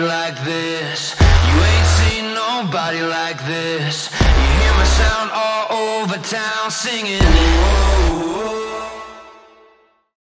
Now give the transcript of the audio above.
like this. You ain't seen nobody like this. You hear my sound all over town singing.